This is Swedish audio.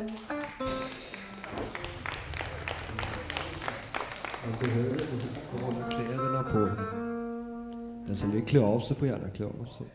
Man behöver inte hålla kläderna på. Den som vill klä av sig får gärna klä av sig.